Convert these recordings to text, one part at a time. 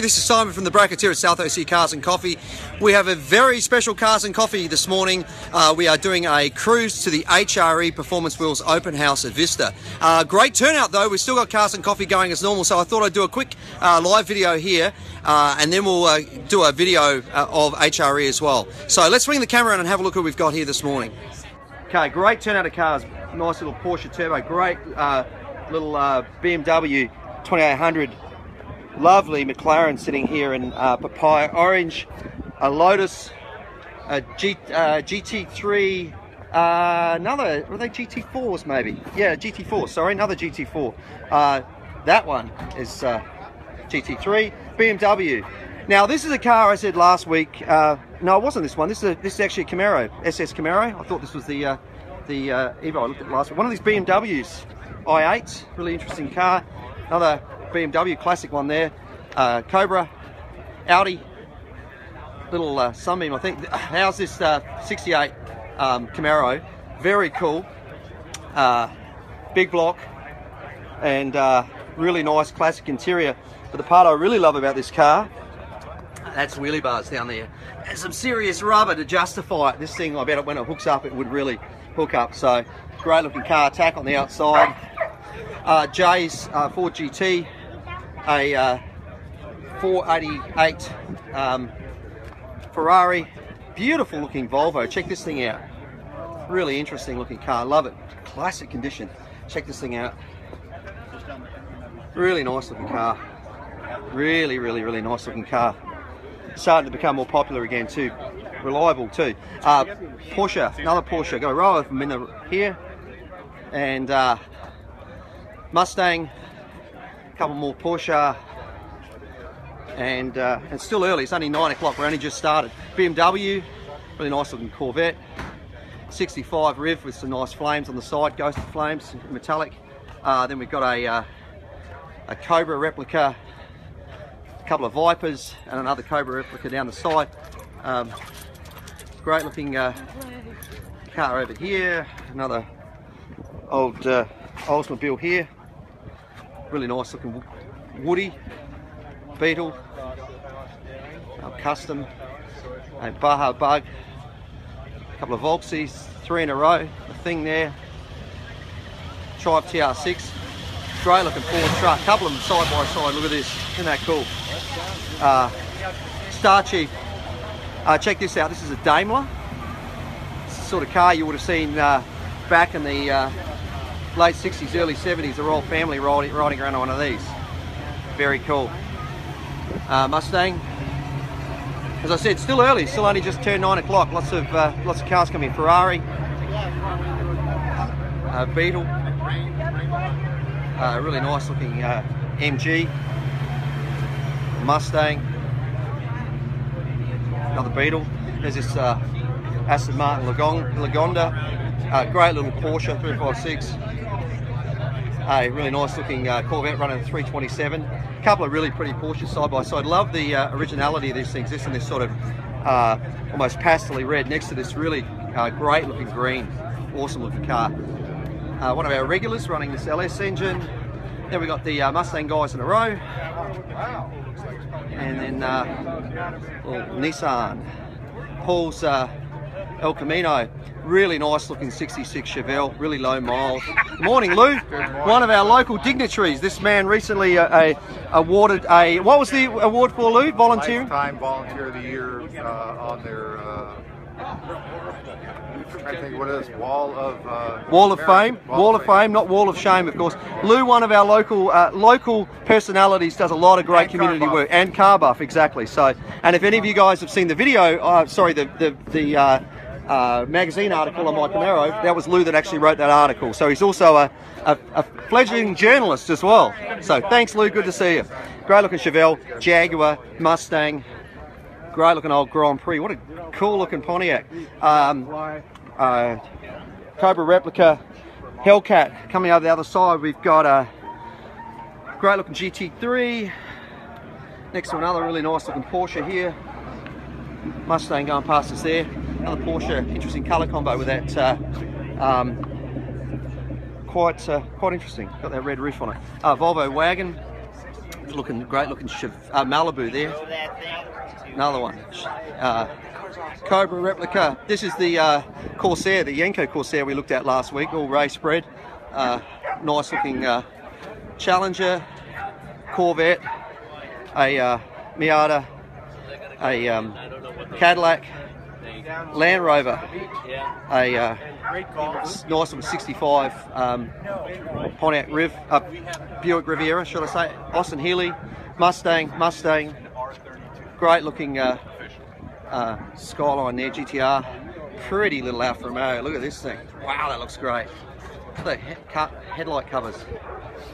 This is Simon from the Brackets here at South OC Cars and Coffee. We have a very special Cars and Coffee this morning. Uh, we are doing a cruise to the HRE Performance Wheels Open House at Vista. Uh, great turnout though, we've still got Cars and Coffee going as normal, so I thought I'd do a quick uh, live video here uh, and then we'll uh, do a video uh, of HRE as well. So let's bring the camera in and have a look at what we've got here this morning. Okay, great turnout of cars. Nice little Porsche Turbo, great little BMW 2800 lovely McLaren sitting here in uh, papaya orange, a Lotus, a G, uh, GT3, uh, another, are they GT4s maybe? Yeah, GT4, sorry, another GT4. Uh, that one is uh, GT3, BMW. Now this is a car I said last week, uh, no it wasn't this one, this is, a, this is actually a Camaro, SS Camaro. I thought this was the, the Evo I looked at last week. One of these BMWs, i8, really interesting car. Another BMW classic one there. Uh, Cobra, Audi, little uh, Sunbeam I think. How's this uh, 68 um, Camaro? Very cool. Uh, big block and uh, really nice classic interior. But the part I really love about this car, that's wheelie bars down there. And some serious rubber to justify it. This thing, I bet when it hooks up, it would really hook up. So great looking car, tack on the outside. Uh, Jay's uh, Ford GT a uh, 488 um, Ferrari. Beautiful looking Volvo. Check this thing out. Really interesting looking car. Love it. Classic condition. Check this thing out. Really nice looking car. Really, really, really nice looking car. Starting to become more popular again too. Reliable too. Uh, Porsche, another Porsche. Got a row of them in the, here. And uh, Mustang, couple more Porsche. And uh, it's still early. It's only nine o'clock. We're only just started. BMW really nice looking Corvette. 65 Riv with some nice flames on the side ghost flames metallic. Uh, then we've got a uh, a Cobra replica a couple of Vipers and another Cobra replica down the side. Um, great looking uh, car over here. Another old uh, Oldsmobile here really nice looking Woody Beetle our custom a Baja Bug. A couple of Volksies three in a row the thing there. Tribe TR6 great looking Ford truck. Couple of them side by side. Look at this. Isn't that cool? Uh, Star Chief uh, check this out. This is a Daimler. Sort of car you would have seen uh, back in the uh, late 60s, early 70s, the royal family riding, riding around on one of these. Very cool. Uh, Mustang. As I said, still early, still only just turned nine o'clock. Lots of uh, lots of cars coming. Ferrari, uh, Beetle, uh, really nice looking uh, MG, Mustang, another Beetle. There's this uh, Aston Martin Lagonda, great little Porsche 356 a really nice looking uh, Corvette running 327. A couple of really pretty Porsches side by side. Love the uh, originality of these things. This and this sort of uh, almost pastely red next to this really uh, great looking green. Awesome looking car. Uh, one of our regulars running this LS engine. Then we got the uh, Mustang guys in a row. And then Nissan. Paul's El Camino. Really nice looking 66 Chevelle, really low miles. Morning, Lou. Morning. One of our local dignitaries. This man recently uh, a, awarded a, what was the award for, Lou? Volunteering? Lifetime Volunteer of the Year uh, on their, uh, I think what is Wall of uh, Wall of Fame, Wall, Wall of Fame. Fame. not Wall of Shame, of course. Lou, one of our local uh, local personalities, does a lot of great and community work and car buff, exactly. So, and if any of you guys have seen the video, uh, sorry, the the the uh, magazine article on my Camaro, that was Lou that actually wrote that article. So he's also a, a, a, fledgling journalist as well. So thanks, Lou. Good to see you. Great looking Chevelle, Jaguar, Mustang. Great looking old Grand Prix. What a cool looking Pontiac. Um, uh, Cobra replica, Hellcat. Coming over the other side, we've got a great looking GT3. Next to another really nice looking Porsche here. Mustang going past us there another Porsche, interesting colour combo with that. Uh, um, quite uh, quite interesting. Got that red roof on it. Uh, Volvo wagon. looking great looking uh, Malibu there. Another one. Uh, Cobra replica. This is the uh, Corvair, the Yenko Corvair we looked at last week, all race bred. Uh, nice looking Challenger, Corvette, a Miata, a um, Cadillac, Land Rover, a uh, nice little 65 um, Pontiac Riv, uh, Buick Riviera, should I say? Austin Healey, Mustang, Mustang, great looking uh, uh, Skyline there, GTR. Pretty little Alfa Romeo. Look at this thing. Wow, that looks great. The he- cut, headlight covers.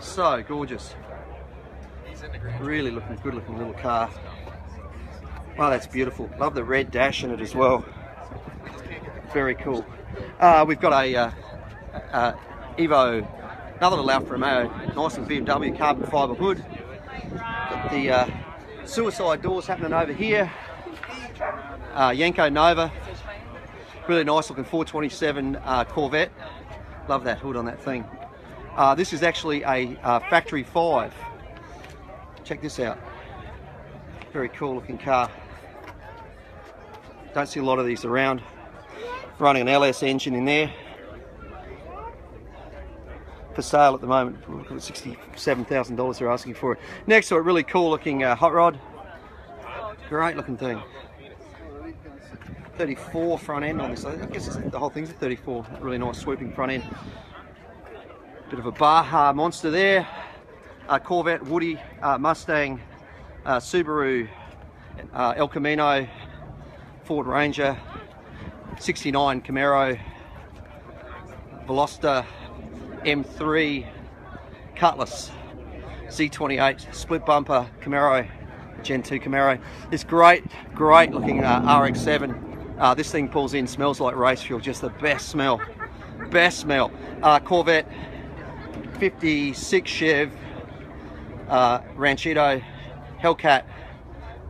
So gorgeous. Really looking good looking little car. Wow, that's beautiful. Love the red dash in it as well. Very cool. Uh, we've got a uh, uh, Evo, another Alfa Romeo, nice and BMW carbon fibre hood. The uh, suicide doors happening over here. Uh, Yenko Nova, really nice looking 427 uh, Corvette. Love that hood on that thing. This is actually a factory five. Check this out. Very cool looking car. Don't see a lot of these around. Running an LS engine in there. For sale at the moment, $67,000 they're asking for it. Next to it, really cool looking uh, hot rod. Great looking thing. 34 front end on this. I guess the whole thing's a 34. Really nice swooping front end. Bit of a Baja monster there. Uh, Corvette, Woody, uh, Mustang, uh, Subaru, uh, El Camino, Ford Ranger, 69 Camaro, Veloster, M3, Cutlass, Z28, split bumper Camaro, Gen 2 Camaro. This great, great looking uh, RX-7. Uh, this thing pulls in, smells like race fuel, just the best smell. Best smell. Uh, Corvette, 56 Chev, uh, Ranchito, Hellcat,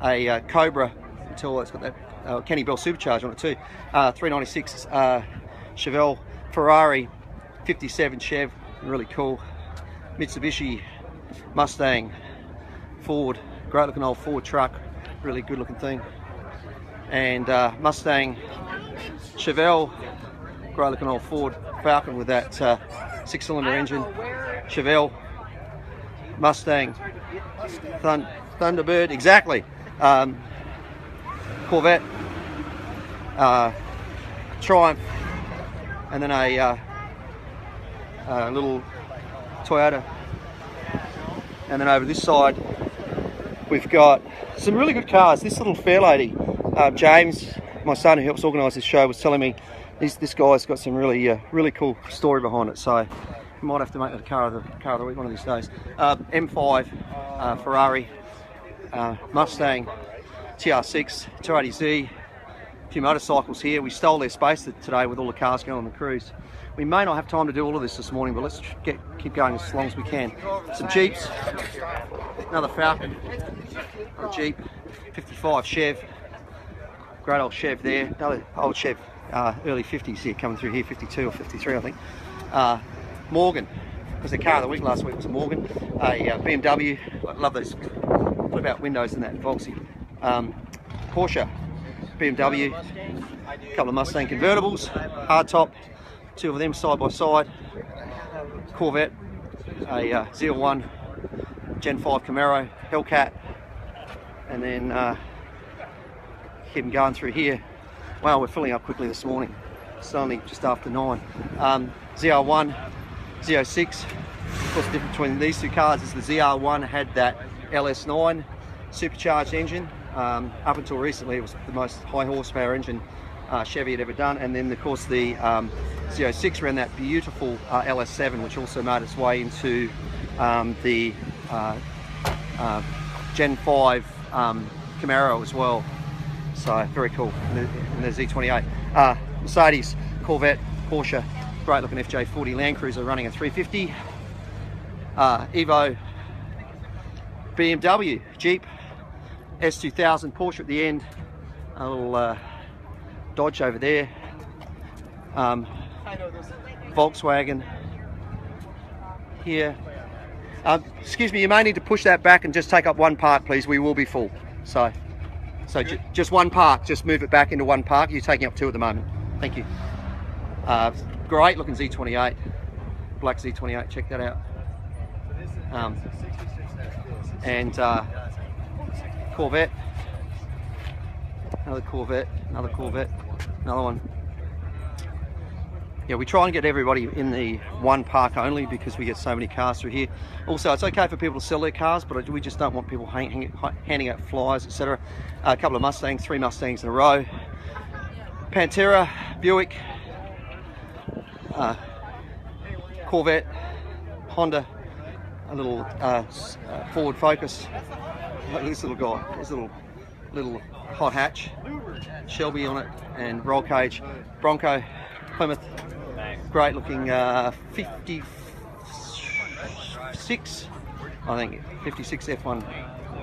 a uh, Cobra, until it's got that uh, Kenne Bell supercharge on it too. Uh, 396 uh, Chevelle, Ferrari, 57 Chev, really cool. Mitsubishi, Mustang, Ford, great looking old Ford truck, really good looking thing. And uh, Mustang, Chevelle, great looking old Ford Falcon with that uh, six cylinder engine, Chevelle, Mustang, Thun- Thunderbird, exactly. Um, Corvette, uh, Triumph, and then a, uh, a little Toyota. And then over this side, we've got some really good cars. This little Fairlady, uh, James, my son who helps organise this show, was telling me this, this guy's got some really, uh, really cool story behind it. So we might have to make it a car of the car of the week one of these days. Uh, M5, uh, Ferrari, uh, Mustang, TR6, 280Z, a few motorcycles here. We stole their space today with all the cars going on the cruise. We may not have time to do all of this this morning, but let's get keep going as long as we can. Some Jeeps, another Falcon, a Jeep, 55 Chev, great old Chev there, another old Chev, uh, early 50s here coming through here, 52 or 53 I think. Uh, Morgan, because the car of the week last week was Morgan, a uh, BMW, I love those flip out windows in that Volksy. Um, Porsche, BMW, a couple of Mustang convertibles, hardtop, two of them side by side, Corvette, a uh, ZL1, Gen 5 Camaro, Hellcat, and then uh, them going through here. Wow, we're filling up quickly this morning. It's only just after nine. Um, ZR1, Z06. Of course, the difference between these two cars is the ZR1 had that LS9 supercharged engine. Um, up until recently, it was the most high horsepower engine uh, Chevy had ever done. And then, of course, the um, Z06 ran that beautiful uh, LS7, which also made its way into um, the uh, uh, Gen 5 um, Camaro as well. So very cool. And the, and the Z28. Uh, Mercedes, Corvette, Porsche, great looking FJ40 Land Cruiser running a 350. Uh, Evo, BMW, Jeep, S2000, Porsche at the end, a little uh, Dodge over there, um, Volkswagen here, Uh, excuse me, you may need to push that back and just take up one park, please. We will be full. So, so ju- just one park. Just move it back into one park. You're taking up two at the moment. Thank you. Uh, great looking Z28, black Z28. Check that out. Um, and uh, Corvette, another Corvette, another Corvette, another one. Yeah, we try and get everybody in the one park only because we get so many cars through here. Also, it's okay for people to sell their cars, but we just don't want people hang, hang, handing out flyers, etc. Uh, a couple of Mustangs, three Mustangs in a row. Pantera, Buick, uh, Corvette, Honda, a little uh, uh, Ford Focus. Look at this little guy, this little little hot hatch, Shelby on it, and roll cage, Bronco, Plymouth, great looking uh, 56, I think 56 F1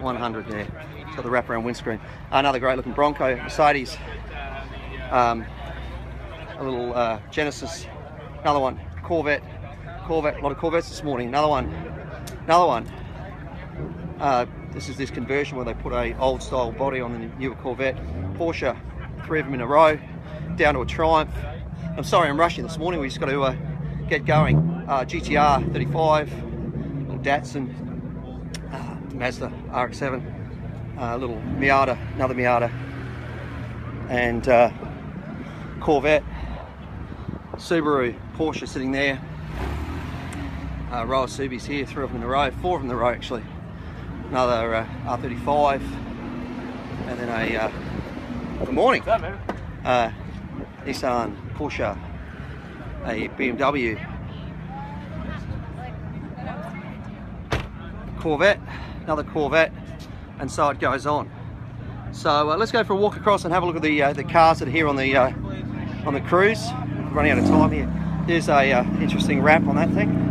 100 there. Got the wraparound windscreen. Another great looking Bronco, Mercedes, um, a little uh, Genesis, another one, Corvette, Corvette, a lot of Corvettes this morning. Another one, another one. Uh, this is this conversion where they put a old style body on the newer Corvette. Porsche, three of them in a row, down to a Triumph. I'm sorry I'm rushing this morning, we just got to uh, get going. Uh, GTR 35, little Datsun, uh, Mazda RX-7, uh, little Miata, another Miata, and uh, Corvette, Subaru, Porsche sitting there, uh, row of Subis here, three of them in a row, four of them in a row actually. Another uh, R35, and then a uh, good morning. What's up, man? Uh, Nissan, Porsche, a BMW, Corvette, another Corvette, and so it goes on. So uh, let's go for a walk across and have a look at the uh, the cars that are here on the uh, on the cruise. We're running out of time here. There's a uh, interesting wrap on that thing.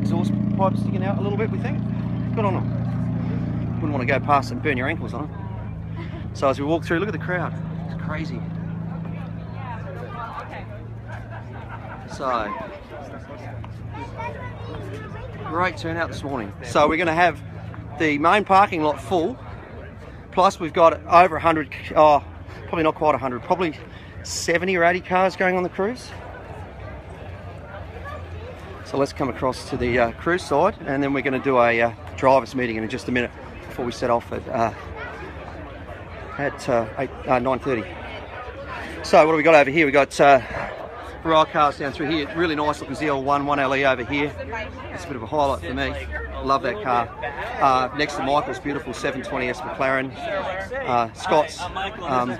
Exhaust pipe sticking out a little bit. We think. Good on them. Wouldn't want to go past and burn your ankles on them. So as we walk through, look at the crowd. It's crazy. So great turnout this morning. So we're going to have the main parking lot full. Plus we've got over 100, oh, probably not quite 100, probably 70 or 80 cars going on the cruise. So let's come across to the uh, cruise side and then we're going to do a uh, driver's meeting in just a minute before we set off at, uh, at uh, 8, uh, 9.30. So what do we got over here? We got rail cars down through here. Really nice looking ZL1 1LE over here. It's a bit of a highlight for me. Love that car. Uh, next to Michael's beautiful 720S McLaren. Uh, Scott's. Um,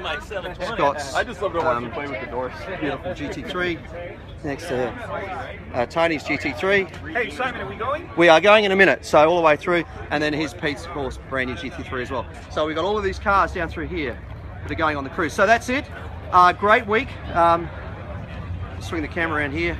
Scott's. I just love to watch um, you play with the doors. Beautiful GT3. Next to uh, Tony's GT3. Hey, Simon, are we going? We are going in a minute, so all the way through, and then here's Pete's, of course, brand new GT3 as well. So we've got all of these cars down through here that are going on the cruise. So that's it. Uh, great week. Um, swing the camera around here.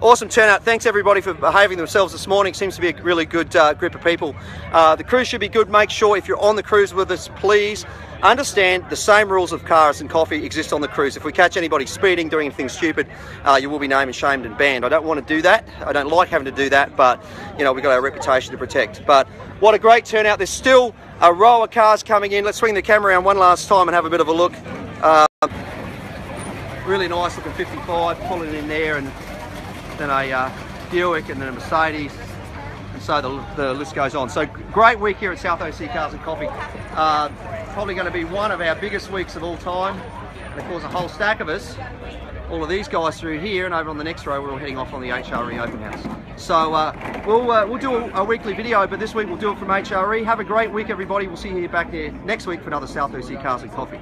Awesome turnout. Thanks everybody for behaving themselves this morning. Seems to be a really good uh, group of people. Uh, the cruise should be good. Make sure if you're on the cruise with us, please understand the same rules of cars and coffee exist on the cruise. If we catch anybody speeding, doing anything stupid, uh, you will be named and shamed and banned. I don't want to do that. I don't like having to do that, but you know we've got our reputation to protect. But what a great turnout. There's still a row of cars coming in. Let's swing the camera around one last time and have a bit of a look. Uh, really nice looking 55, pulling in there, and then a uh, Buick, and then a Mercedes, and so the, the list goes on. So great week here at South OC Cars and Coffee. Uh, probably going to be one of our biggest weeks of all time. And of course, a whole stack of us. All of these guys through here, and over on the next row, we're all heading off on the HRE open house. So uh, we'll uh, we'll do a, a weekly video, but this week we'll do it from HRE. Have a great week, everybody. We'll see you back there next week for another South OC Cars and Coffee.